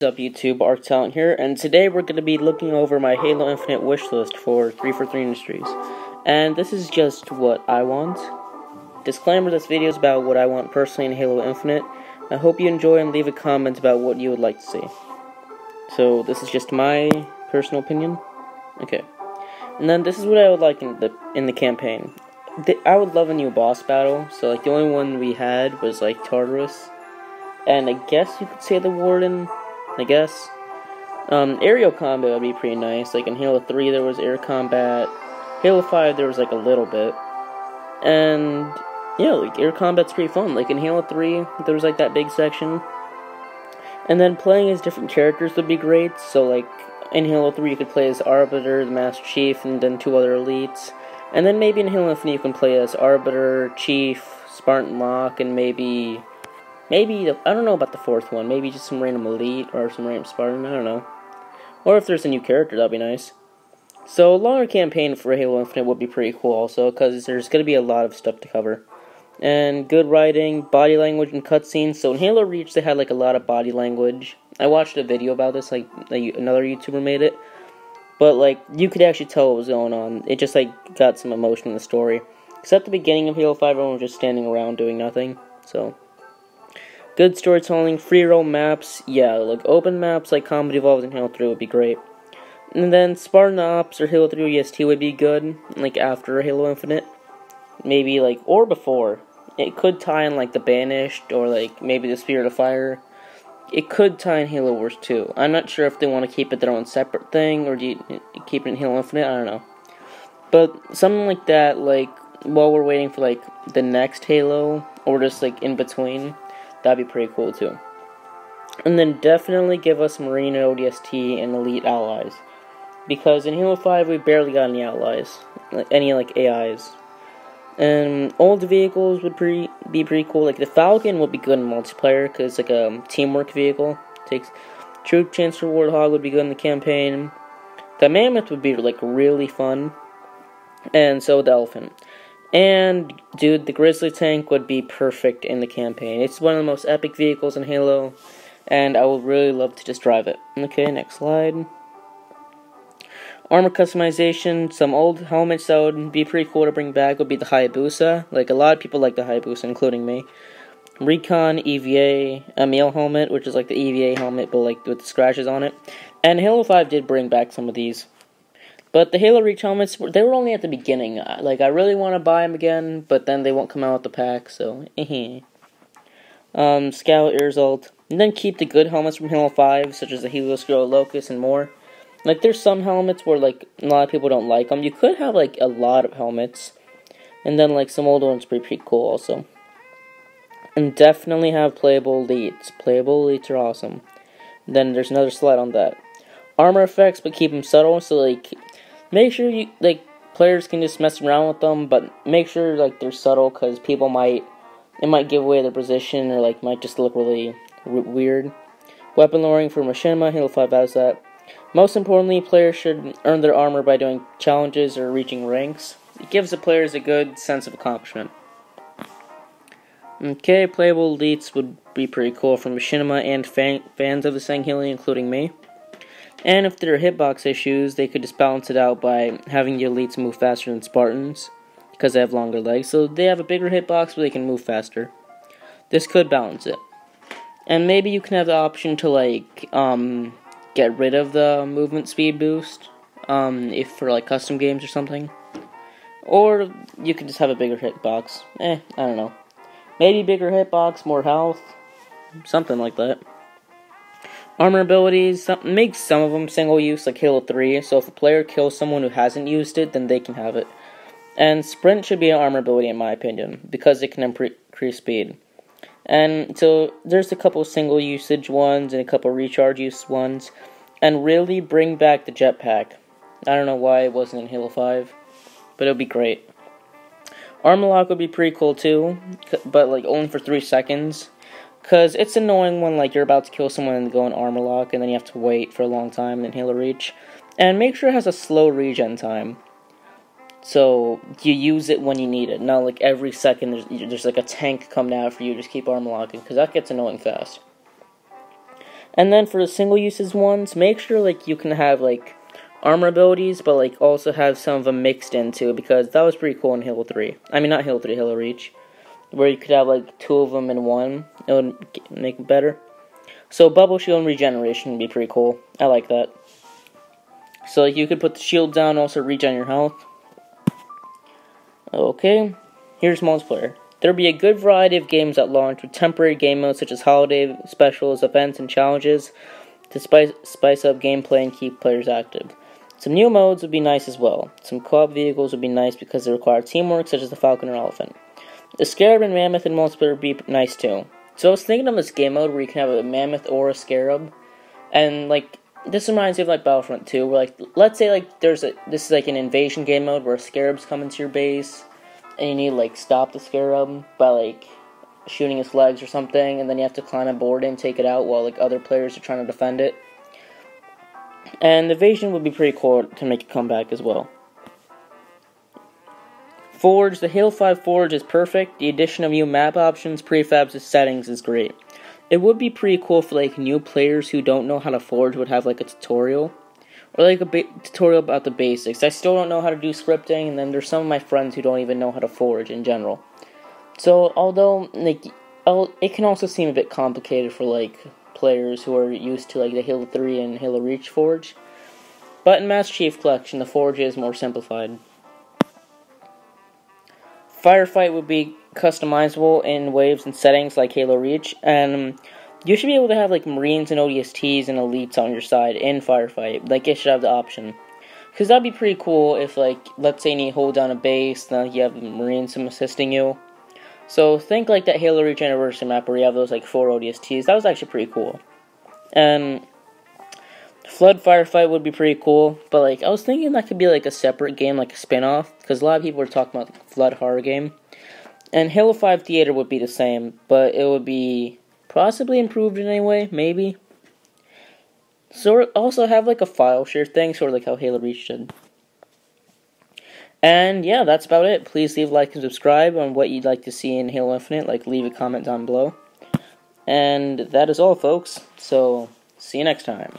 What's up YouTube, ArchTalon here, and today we're going to be looking over my Halo Infinite wish list for 343 Industries. And this is just what I want. Disclaimer, this video is about what I want personally in Halo Infinite. I hope you enjoy and leave a comment about what you would like to see. So, this is just my personal opinion. Okay. And then this is what I would like in the in the campaign. I would love a new boss battle, so like the only one we had was like Tartarus. And I guess you could say the Warden I guess. Um, aerial combat would be pretty nice. Like in Halo 3, there was air combat. Halo 5, there was like a little bit. And yeah, like air combat's pretty fun. Like in Halo 3, there was like that big section. And then playing as different characters would be great. So like in Halo 3, you could play as Arbiter, the Master Chief, and then two other elites. And then maybe in Halo Infinite, you can play as Arbiter, Chief, Spartan Locke, and maybe Maybe, I don't know about the fourth one. Maybe just some random elite or some random Spartan. I don't know. Or if there's a new character, that'd be nice. So, a longer campaign for Halo Infinite would be pretty cool also, because there's going to be a lot of stuff to cover. And good writing, body language, and cutscenes. So, in Halo Reach, they had like a lot of body language. I watched a video about this, like, another YouTuber made it. But, like, you could actually tell what was going on. It just, like, got some emotion in the story. Except the beginning of Halo 5, everyone was just standing around doing nothing. So, Good storytelling, free roam maps, yeah, like open maps like Combat Evolved and Halo 3 would be great. And then Spartan Ops or Halo 3 ODST would be good, like after Halo Infinite. Maybe like, or before. It could tie in like the Banished or like maybe the Spirit of Fire. It could tie in Halo Wars 2. I'm not sure if they want to keep it their own separate thing or do you keep it in Halo Infinite, I don't know. But something like that, like while we're waiting for like the next Halo, or just like in between That'd be pretty cool too. And then definitely give us Marine and ODST and Elite allies. Because in Halo 5 we barely got any allies. Like, any like AIs. And old vehicles would pre be pretty cool. Like the Falcon would be good in multiplayer because it's like a teamwork vehicle. Takes Troop Chancellor Warthog would be good in the campaign. The Mammoth would be like really fun. And so would the Elephant. And, dude, the Grizzly tank would be perfect in the campaign. It's one of the most epic vehicles in Halo, and I would really love to just drive it. Okay, next slide. Armor customization, some old helmets that would be pretty cool to bring back would be the Hayabusa. Like, a lot of people like the Hayabusa, including me. Recon, EVA, Emile helmet, which is like the EVA helmet, but like with the scratches on it. And Halo 5 did bring back some of these. But the Halo Reach helmets, they were only at the beginning. Like, I really want to buy them again, but then they won't come out with the pack, so, um, Scout, Erzult. And then keep the good helmets from Halo 5, such as the Helioskrill, Locust, and more. Like, there's some helmets where, like, a lot of people don't like them. You could have, like, a lot of helmets. And then, like, some older ones pretty, pretty cool, also. And definitely have playable elites. Playable elites are awesome. then there's another slide on that. Armor effects, but keep them subtle, so, like, make sure you like players can just mess around with them, but make sure like they're subtle because people might it might give away their position or like might just look really weird. Weapon lowering for Machinima, Halo 5 has that. Most importantly, players should earn their armor by doing challenges or reaching ranks. It gives the players a good sense of accomplishment. Okay, playable elites would be pretty cool for Machinima and fan fans of the Sangheili, including me. And if there are hitbox issues, they could just balance it out by having the elites move faster than Spartans, because they have longer legs. So they have a bigger hitbox, but they can move faster. This could balance it. And maybe you can have the option to like um, get rid of the movement speed boost, um, if for like custom games or something. Or you could just have a bigger hitbox. Eh, I don't know. Maybe bigger hitbox, more health, something like that. Armor abilities, some, make some of them single use, like Halo 3, so if a player kills someone who hasn't used it, then they can have it. And Sprint should be an armor ability, in my opinion, because it can increase speed. And so there's a couple single usage ones and a couple recharge use ones, and really bring back the jetpack. I don't know why it wasn't in Halo 5, but it would be great. Armor lock would be pretty cool too, but like only for 3 seconds. Because it's annoying when, like, you're about to kill someone and go in armor lock, and then you have to wait for a long time, and a Reach. And make sure it has a slow regen time. So, you use it when you need it. Not like every second there's, there's like a tank coming out for you, just keep armor locking, because that gets annoying fast. And then for the single uses ones, make sure like you can have like armor abilities, but like also have some of them mixed into because that was pretty cool in Halo 3. I mean, not Halo 3, Halo Reach, where you could have like two of them in one. It would make it better. So bubble shield and regeneration would be pretty cool. I like that. So like, you could put the shield down, also regen your health. Okay, here's multiplayer. There'll be a good variety of games at launch with temporary game modes such as holiday specials, events, and challenges to spice, spice up gameplay and keep players active. Some new modes would be nice as well. Some co-op vehicles would be nice because they require teamwork, such as the Falcon or Elephant. The Scarab and Mammoth in multiplayer would be nice too. So I was thinking of this game mode where you can have a Mammoth or a Scarab, and like this reminds me of like Battlefront 2, where like let's say like there's a this is like an invasion game mode where Scarabs come into your base, and you need to like stop the Scarab by like shooting its legs or something, and then you have to climb a board and take it out while like other players are trying to defend it. And the Invasion would be pretty cool to make a comeback as well. Forge, the Halo 5 Forge is perfect. The addition of new map options, prefabs, and settings is great. It would be pretty cool for like new players who don't know how to forge would have like a tutorial or like a ba- tutorial about the basics. I still don't know how to do scripting, and then there's some of my friends who don't even know how to forge in general. So although like it can also seem a bit complicated for like players who are used to like the Halo 3 and Halo Reach Forge, but in Master Chief Collection the Forge is more simplified. Firefight would be customizable in waves and settings like Halo Reach, and you should be able to have like Marines and ODSTs and Elites on your side in Firefight. Like it should have the option. Because that'd be pretty cool if, like, let's say you hold down a base, then you have Marines some assisting you. So think like that Halo Reach Anniversary map where you have those like four ODSTs. That was actually pretty cool. And Flood Firefight would be pretty cool, but like I was thinking that could be like a separate game, like a spin-off, because a lot of people were talking about Flood horror game. And Halo 5 Theater would be the same, but it would be possibly improved in any way, maybe. So also have like a file share thing, sort of like how Halo Reach did. And yeah, that's about it. Please leave a like and subscribe on what you'd like to see in Halo Infinite. Like, leave a comment down below. And that is all, folks. So, see you next time.